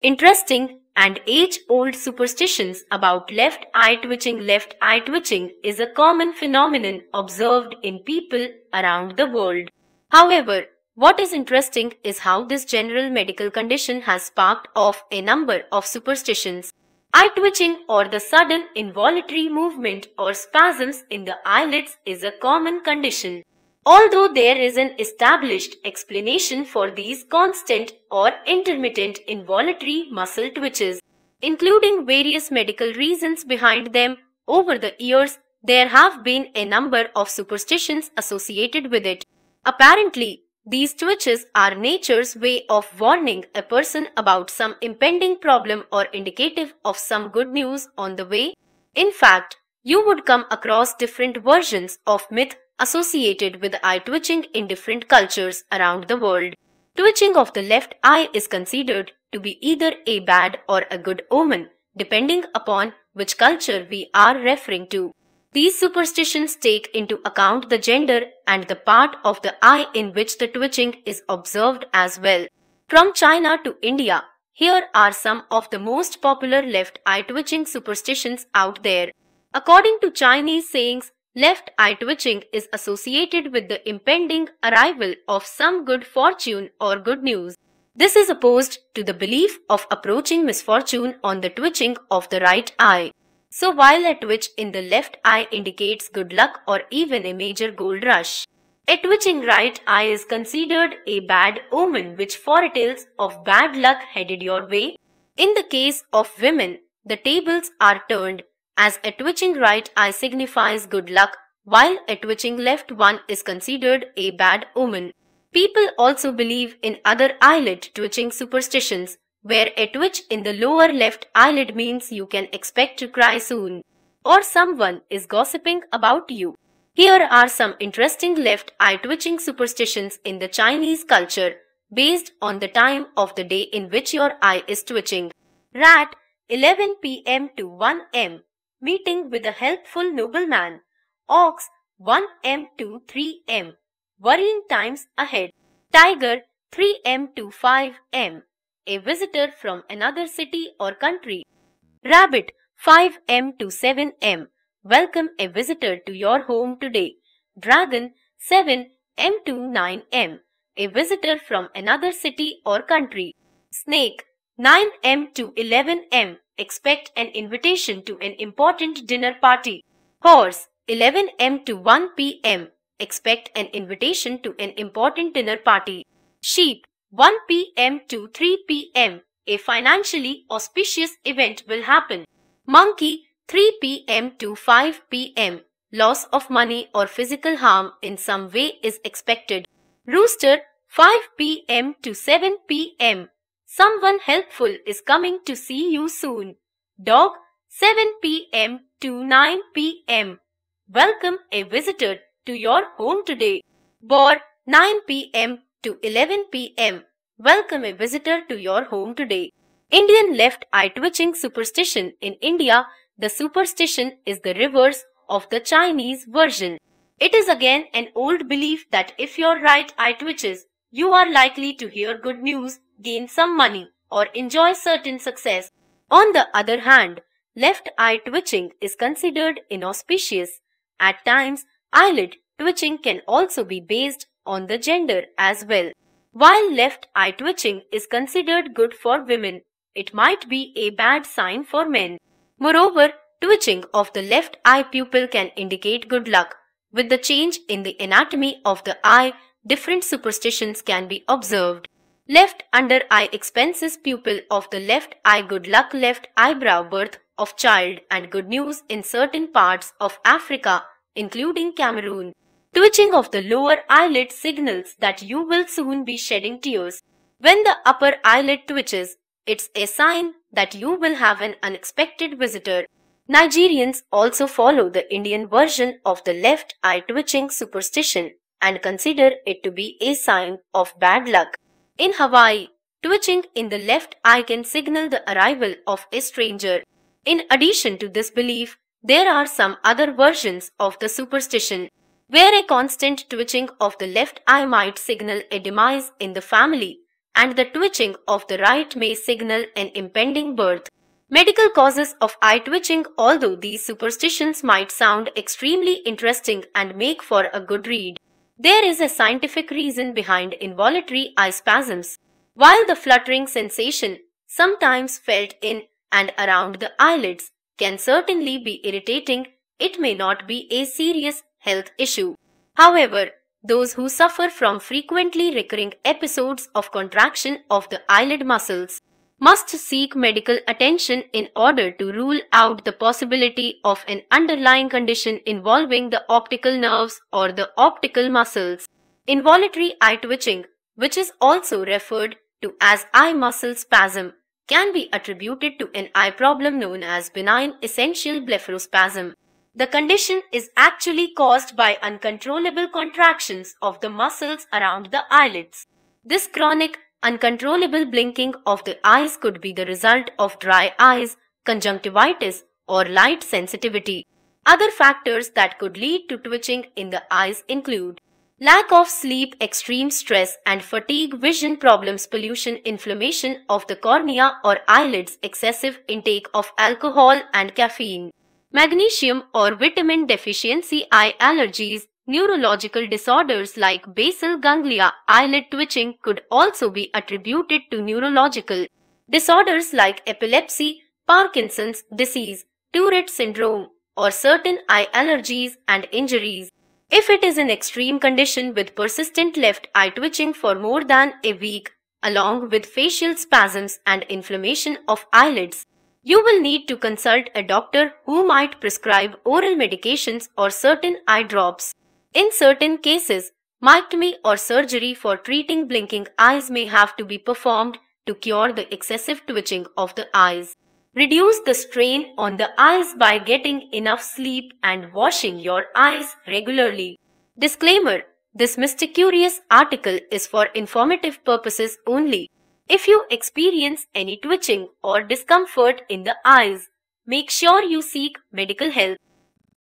Interesting and age-old superstitions about left eye twitching left eye twitching is a common phenomenon observed in people around the world. However, what is interesting is how this general medical condition has sparked off a number of superstitions. Eye twitching or the sudden involuntary movement or spasms in the eyelids is a common condition. Although there is an established explanation for these constant or intermittent involuntary muscle twitches, including various medical reasons behind them, over the years there have been a number of superstitions associated with it. Apparently, these twitches are nature's way of warning a person about some impending problem or indicative of some good news on the way. In fact, you would come across different versions of myth associated with eye twitching in different cultures around the world. Twitching of the left eye is considered to be either a bad or a good omen, depending upon which culture we are referring to. These superstitions take into account the gender and the part of the eye in which the twitching is observed as well. From China to India, here are some of the most popular left eye twitching superstitions out there. According to Chinese sayings, Left eye twitching is associated with the impending arrival of some good fortune or good news. This is opposed to the belief of approaching misfortune on the twitching of the right eye. So while a twitch in the left eye indicates good luck or even a major gold rush, a twitching right eye is considered a bad omen which foretells of bad luck headed your way. In the case of women, the tables are turned as a twitching right eye signifies good luck, while a twitching left one is considered a bad omen. People also believe in other eyelid twitching superstitions, where a twitch in the lower left eyelid means you can expect to cry soon, or someone is gossiping about you. Here are some interesting left eye twitching superstitions in the Chinese culture based on the time of the day in which your eye is twitching. Rat 11 pm to 1 am Meeting with a helpful nobleman. Ox 1m to 3m. Worrying times ahead. Tiger 3m to 5m. A visitor from another city or country. Rabbit 5m to 7m. Welcome a visitor to your home today. Dragon 7m to 9m. A visitor from another city or country. Snake 9m to 11m expect an invitation to an important dinner party. Horse, 11 am to 1 pm, expect an invitation to an important dinner party. Sheep, 1 pm to 3 pm, a financially auspicious event will happen. Monkey, 3 pm to 5 pm, loss of money or physical harm in some way is expected. Rooster, 5 pm to 7 pm, Someone helpful is coming to see you soon. Dog 7 p.m. to 9 p.m. Welcome a visitor to your home today. Boar 9 p.m. to 11 p.m. Welcome a visitor to your home today. Indian left eye twitching superstition in India. The superstition is the reverse of the Chinese version. It is again an old belief that if your right eye twitches, you are likely to hear good news gain some money, or enjoy certain success. On the other hand, left eye twitching is considered inauspicious. At times, eyelid twitching can also be based on the gender as well. While left eye twitching is considered good for women, it might be a bad sign for men. Moreover, twitching of the left eye pupil can indicate good luck. With the change in the anatomy of the eye, different superstitions can be observed. Left under eye expenses pupil of the left eye good luck left eyebrow birth of child and good news in certain parts of Africa including Cameroon. Twitching of the lower eyelid signals that you will soon be shedding tears. When the upper eyelid twitches, it's a sign that you will have an unexpected visitor. Nigerians also follow the Indian version of the left eye twitching superstition and consider it to be a sign of bad luck. In Hawaii, twitching in the left eye can signal the arrival of a stranger. In addition to this belief, there are some other versions of the superstition where a constant twitching of the left eye might signal a demise in the family and the twitching of the right may signal an impending birth. Medical causes of eye twitching Although these superstitions might sound extremely interesting and make for a good read, there is a scientific reason behind involuntary eye spasms. While the fluttering sensation, sometimes felt in and around the eyelids, can certainly be irritating, it may not be a serious health issue. However, those who suffer from frequently recurring episodes of contraction of the eyelid muscles must seek medical attention in order to rule out the possibility of an underlying condition involving the optical nerves or the optical muscles. Involuntary eye twitching, which is also referred to as eye muscle spasm, can be attributed to an eye problem known as benign essential blepharospasm. The condition is actually caused by uncontrollable contractions of the muscles around the eyelids. This chronic, uncontrollable blinking of the eyes could be the result of dry eyes, conjunctivitis, or light sensitivity. Other factors that could lead to twitching in the eyes include lack of sleep, extreme stress and fatigue, vision problems, pollution, inflammation of the cornea or eyelids, excessive intake of alcohol and caffeine magnesium or vitamin deficiency, eye allergies, neurological disorders like basal ganglia, eyelid twitching could also be attributed to neurological disorders like epilepsy, Parkinson's disease, Tourette syndrome, or certain eye allergies and injuries. If it is an extreme condition with persistent left eye twitching for more than a week, along with facial spasms and inflammation of eyelids, you will need to consult a doctor who might prescribe oral medications or certain eye drops. In certain cases, myectomy or surgery for treating blinking eyes may have to be performed to cure the excessive twitching of the eyes. Reduce the strain on the eyes by getting enough sleep and washing your eyes regularly. Disclaimer This mysterious article is for informative purposes only. If you experience any twitching or discomfort in the eyes, make sure you seek medical help.